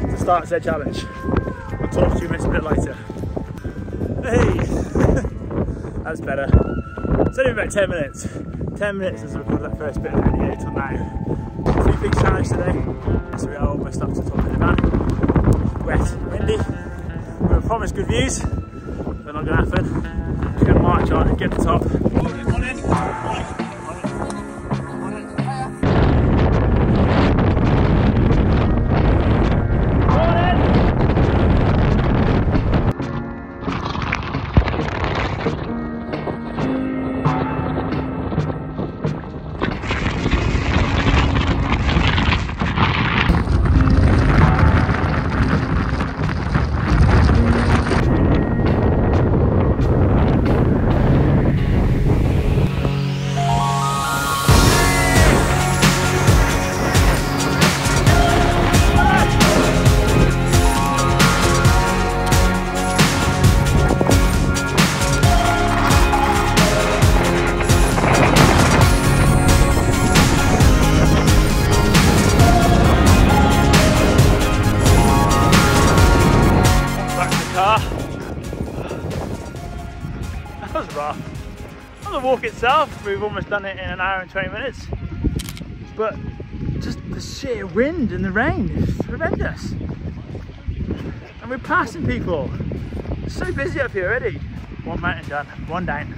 to start said challenge. I'll talk to you a bit later. Hey! That's better. It's only about 10 minutes. 10 minutes since I recorded that first bit of the video till now. Three big challenge today, so we are almost up to top of the Fan. Wet, windy. We were promised good views, they're not to happen. We're going to march on, and get the top. We've almost done it in an hour and 20 minutes. But just the sheer wind and the rain is horrendous. And we're passing people. It's so busy up here already. One mountain done, one down,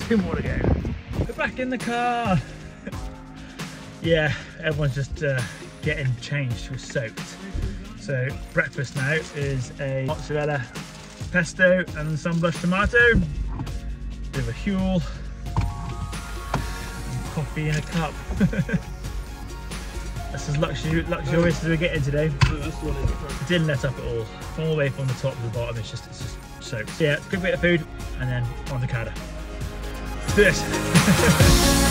two more to go. We're back in the car. yeah, everyone's just uh, getting changed. We're soaked. So breakfast now is a mozzarella pesto and some blush tomato, bit of a Huel, coffee in a cup. That's as luxury, luxurious as we're getting today. It didn't let up at all. All the way from the top to the bottom, it's just it's just soaked. So yeah, good bit of food and then on the Cadair. Do this.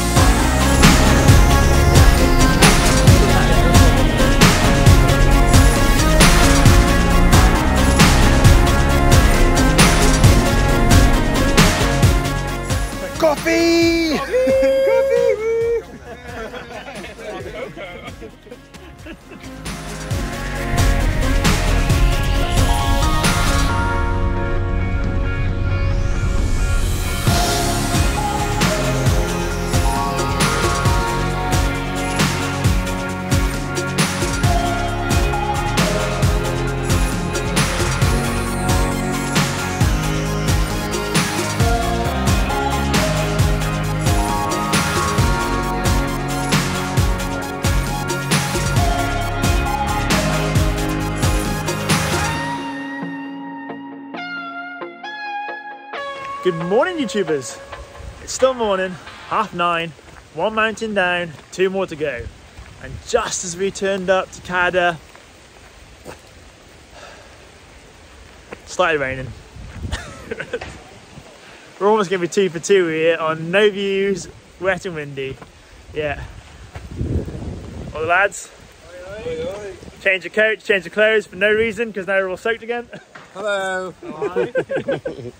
Good morning, YouTubers. It's still morning, half nine, one mountain down, two more to go. And just as we turned up to Cadair, started raining. We're almost going to be two for two here on no views, wet and windy. Yeah. All the lads, change the coat, change the clothes for no reason because now we're all soaked again. Hello.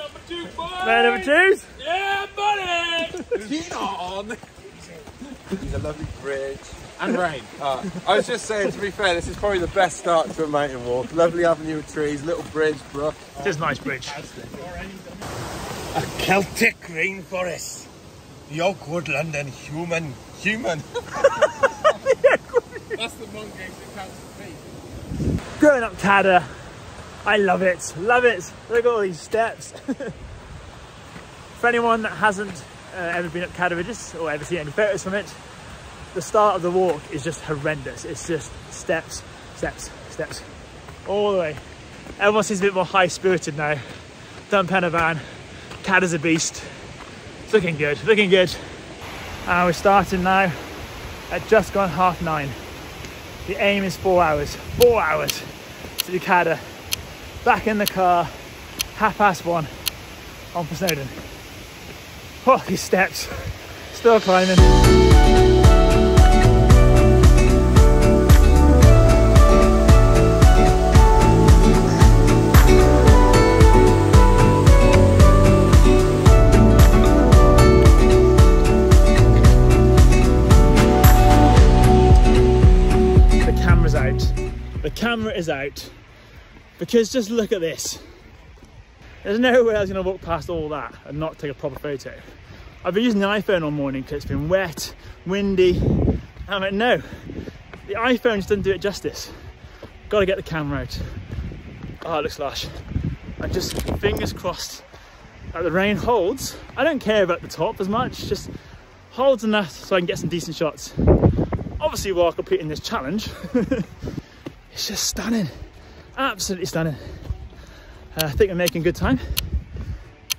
Number two, boy. Man number twos. Yeah, buddy. Heat on. He's a lovely bridge. And rain. Uh, I was just saying, to be fair, this is probably the best start to a mountain walk. Lovely avenue of trees, little bridge, brook. Just a nice bridge. A Celtic rainforest, the oak woodland and human, human. That's the monk game that counts for me. Growing up Cadair, I love it, love it. Look at all these steps. For anyone that hasn't uh, ever been up Idris or ever seen any photos from it, the start of the walk is just horrendous. It's just steps, steps, steps, all the way. Everyone seems a bit more high-spirited now. Done Pen y Fan, is a beast. It's looking good, looking good. And we're starting now at just gone half nine. The aim is four hours, four hours to do Cadair. Back in the car, half past one on for Snowdon. Oh, these steps, still climbing. The camera's out. The camera is out because just look at this. There's no way I was gonna walk past all that and not take a proper photo. I've been using the iPhone all morning because it's been wet, windy. I'm like, no, the iPhone just doesn't do it justice. Gotta get the camera out. Oh, it looks lush. And just fingers crossed that the rain holds. I don't care about the top as much, just holds enough so I can get some decent shots. Obviously while completing this challenge, it's just stunning, absolutely stunning. Uh, I think I'm making good time.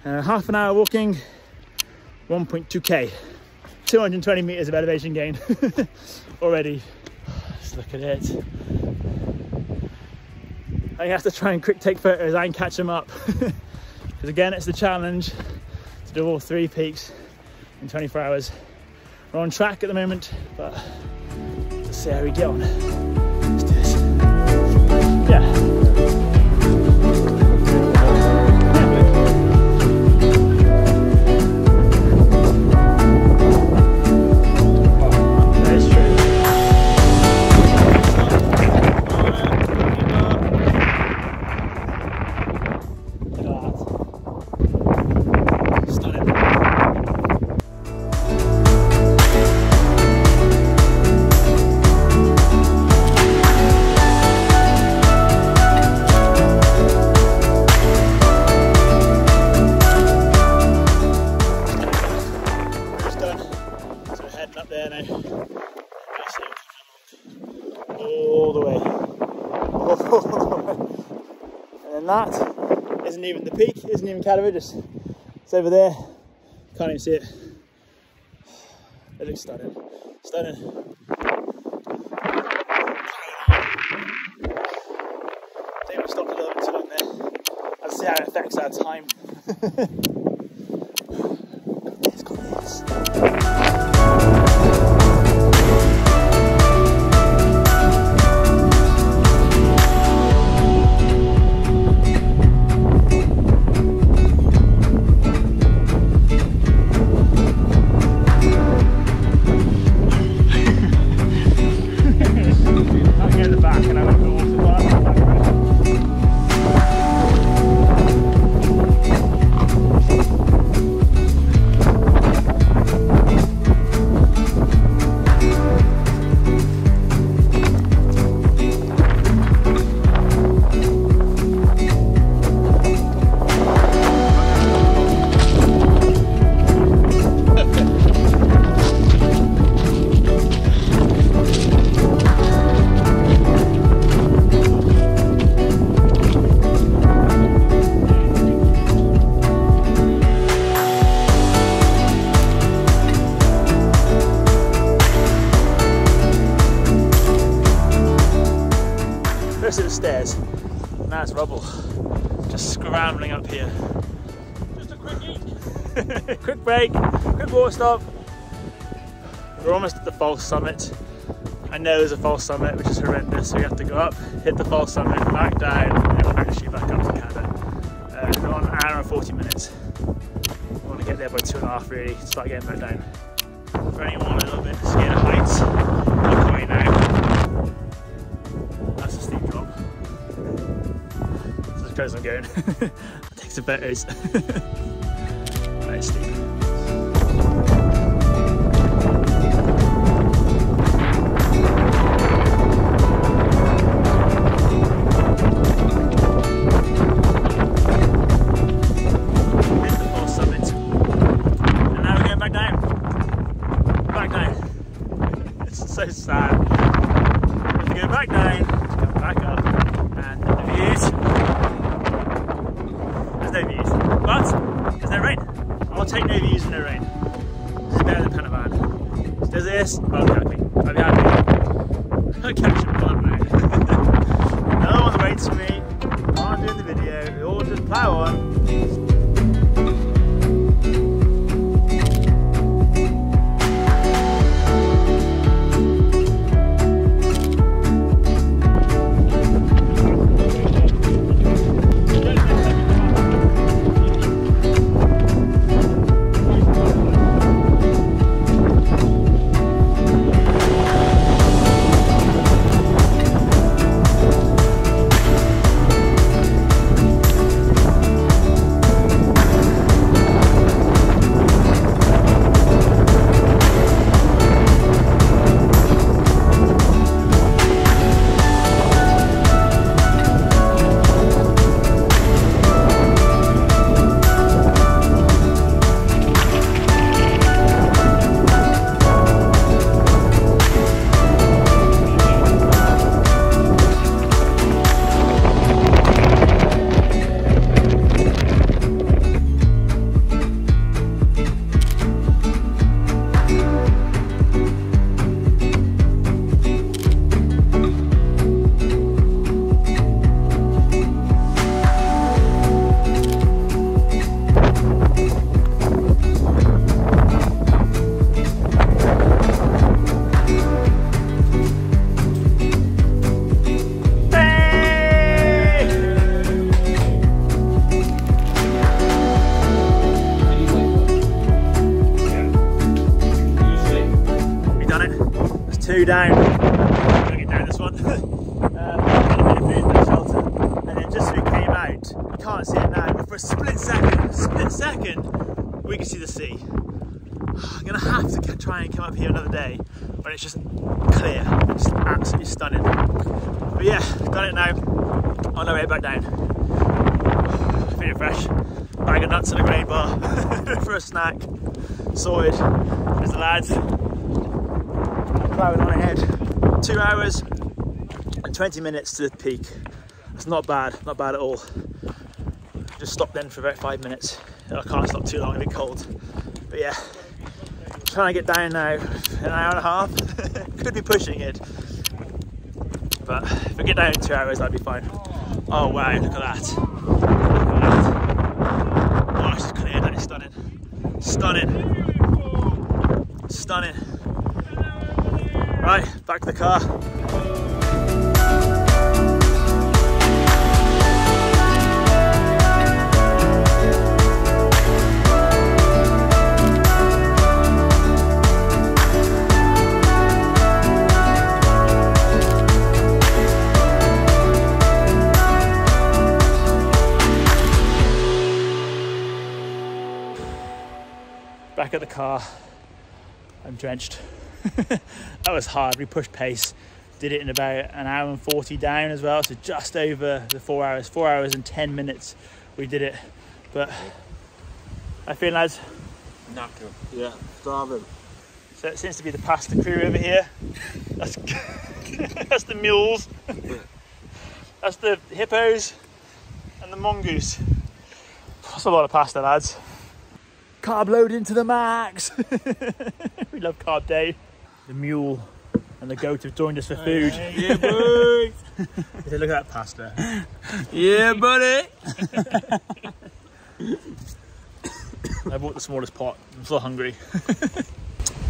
Uh, half an hour walking, 1.2k, 220 meters of elevation gain already. Let's look at it. I have to try and quick take photos and catch them up. Because again, it's the challenge to do all three peaks in 24 hours. We're on track at the moment, but let's see how we get on. Isn't even Cadair Idris. It's over there. Can't even see it. It looks stunning. Stunning. I think we stopped a little bit too long there. Let's see how it affects our time. good water stop. We're almost at the false summit. I know there's a false summit, which is horrendous, so we have to go up, hit the false summit, back down, and then actually back up to Canada. Uh, we're on an hour and 40 minutes. We want to get there by two and a half, really, to start getting back down. For anyone a little bit scared of heights, look away now. That's a steep drop. That's as close as I'm going. bit. some photos. So sad. We have to go back down, come back up, and the views. There's no views, but there's no rain. I'll take no views and no rain. This is better than Pen y Fan. So there's this, I'll be happy. I'll be happy. Two down. I'm get down this one. Uh, of shelter, and then just as we came out, you can't see it now, but for a split second, split second, we can see the sea. I'm gonna have to try and come up here another day when it's just clear. It's absolutely stunning. But yeah, done it now. On our way back down. Feeling fresh. Bag of nuts and a grain bar for a snack. Sorted. There's the lads plowing on ahead. Two hours and 20 minutes to the peak. That's not bad, not bad at all. Just stopped then for about five minutes. I can't stop too long, a bit cold. But yeah, trying to get down now, an hour and a half. Could be pushing it. But if I get down in two hours, that'd be fine. Oh wow, look at that. Look at that. Oh, it's clear, that is stunning. Stunning. Stunning. Right, back to the car. Back at the car. I'm drenched. that was hard. We pushed pace. Did it in about an hour and 40 down as well. So just over the four hours, four hours and 10 minutes we did it. But I feel lads, Knacker. Yeah, starving. so it seems to be the pasta crew over here. That's, that's the mules. That's the hippos and the mongoose. That's a lot of pasta lads. Carb load into the max. we love carb day. The mule and the goat have joined us for food. Yeah, boy. Look at that pasta. yeah, buddy. I bought the smallest pot. I'm still hungry.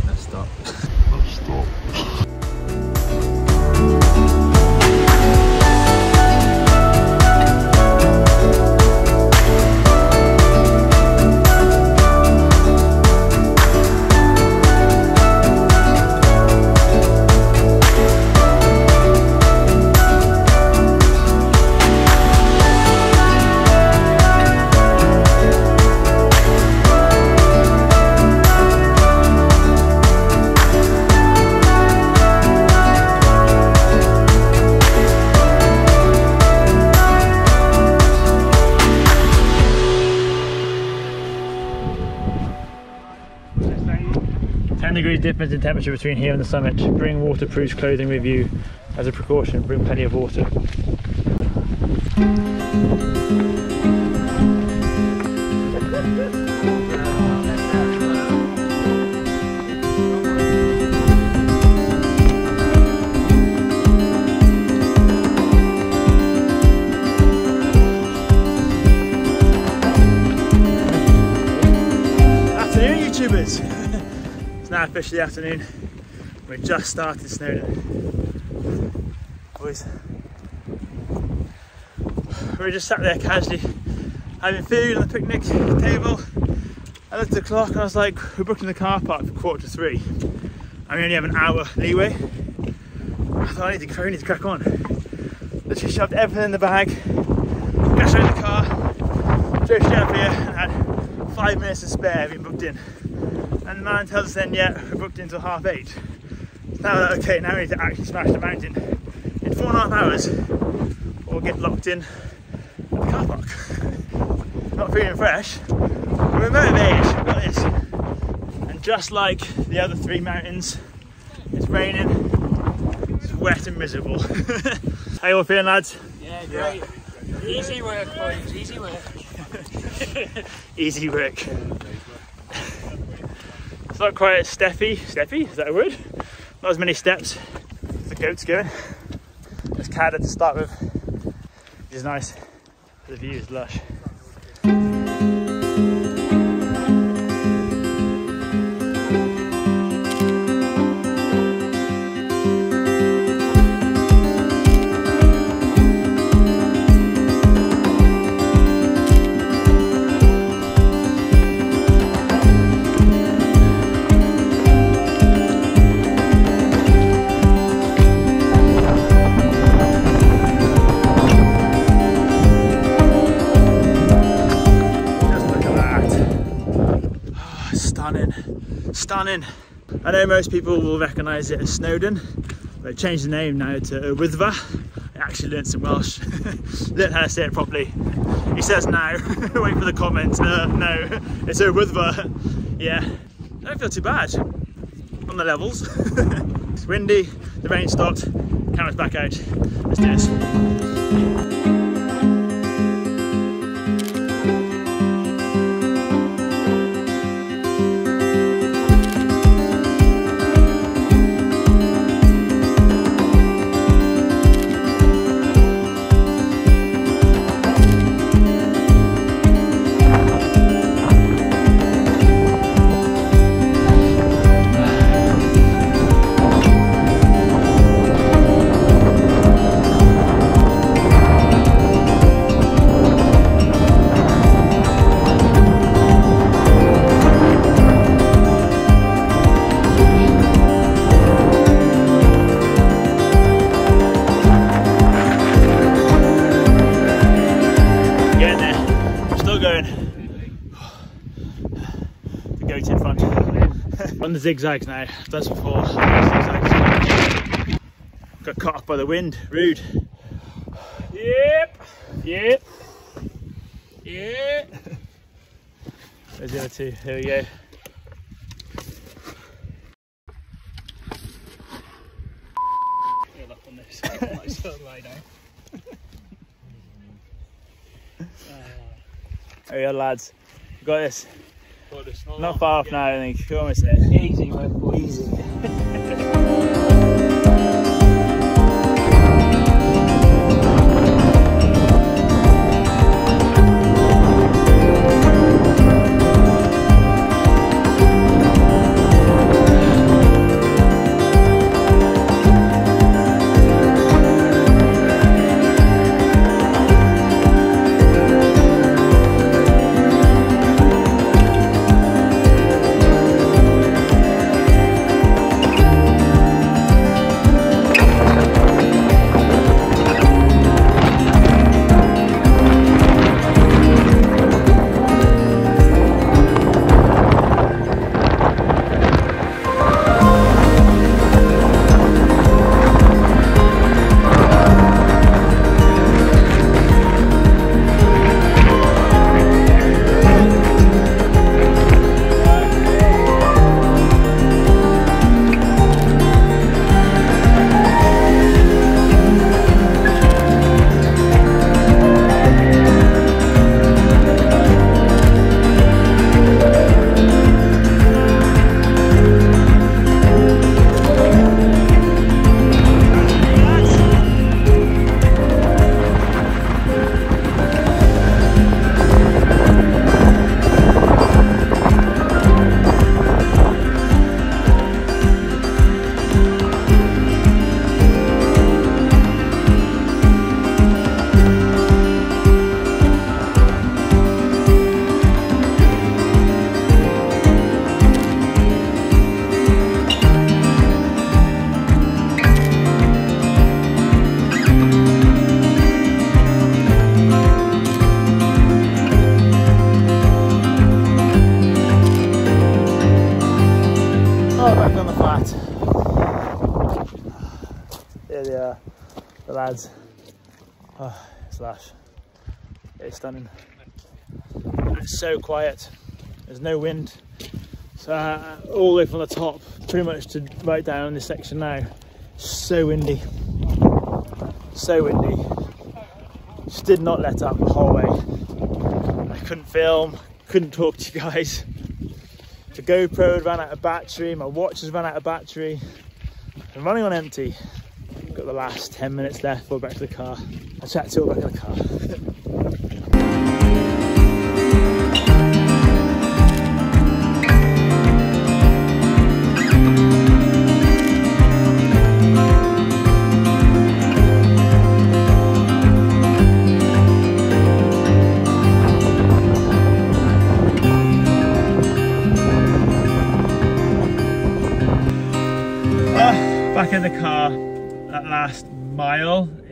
Let's stop. Difference in temperature between here and the summit. Bring waterproof clothing with you as a precaution. Bring plenty of water. Afternoon, YouTubers. Now officially afternoon. We just started Snowdon. Boys, we just sat there casually having food on the picnic table. I looked at the clock and I was like, we're booking the car park for quarter to three. We only have an hour leeway. I thought I need to, I need to crack on. Literally shoved everything in the bag, got out of the car, drove straight up here and had five minutes to spare being booked in. And the man tells us then, yeah, we're booked in until half eight. Now okay, now we need to actually smash the mountain in four and a half hours or get locked in at the car park. Not feeling fresh, but we're motivated, we've got this. And just like the other three mountains, it's raining, it's wet and miserable. How you all feeling lads? Yeah, great. Easy work, boys. Easy work. Easy work. It's not quite steppy. Steppy, is that a word? Not as many steps the goat's going. There's Cadder to start with, which is nice. The view is lush. Stunning. I know most people will recognise it as Snowdon, but changed the name now to Wyddfa. I actually learned some Welsh, learned how to say it properly. He says now, wait for the comment, uh, no, it's Wyddfa. Yeah, I don't feel too bad on the levels. it's windy, the rain stopped, camera's back out. Let's do this. On the zigzags now. That's before. Zigzags. Got caught up by the wind. Rude. Yep. Yep. Yep. There's the other two. Here we go. There uh, we go, lads. Got this. Not far off now, I think. Almost there. Easy boys. Easy. Oh, it's stunning. It's so quiet. There's no wind. So uh, all the way from the top, pretty much to right down this section now. So windy. So windy. Just did not let up the whole way. I couldn't film, couldn't talk to you guys. The GoPro had ran out of battery, my watch has run out of battery. I'm running on empty. Got the last 10 minutes left before back to the car. I'll chat to you back in the car.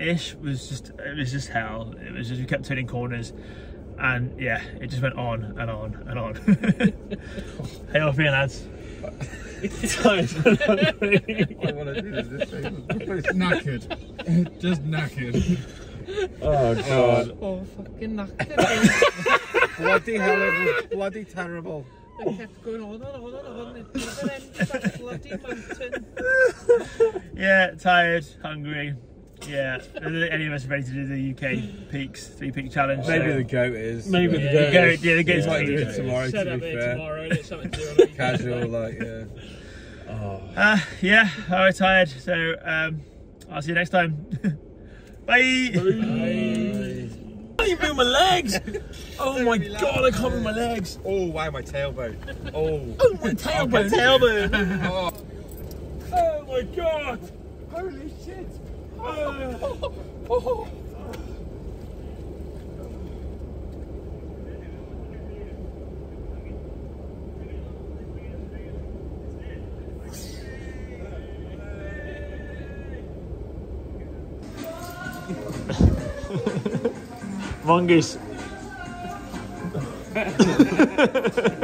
Ish was just it was just hell. It was just we kept turning corners, and yeah, it just went on and on and on. hey, off here, lads. Tired. I want to do this. this thing. knackered. Just knackered. Oh god. Oh, fucking knackered. Eh? bloody hell, it was bloody terrible. I kept going on and on and on. It never ended that bloody mountain. yeah, tired, hungry. Yeah, I don't think any of us ready to do the UK peaks, three peak challenge. Maybe so- the goat is. Maybe yeah, the the goat goat, is- yeah, the goat's Yeah. Might do it tomorrow, Set to up be here fair. tomorrow and it's something to do on Casual, like, yeah. Uh, yeah, I was tired, so um, I'll see you next time. Bye. I can't move my legs. Oh my god, I can't move my legs. Oh wow, my tailbone. Oh. Oh my tailbone. Tailbone. Oh my god. Holy shit. Mongoose.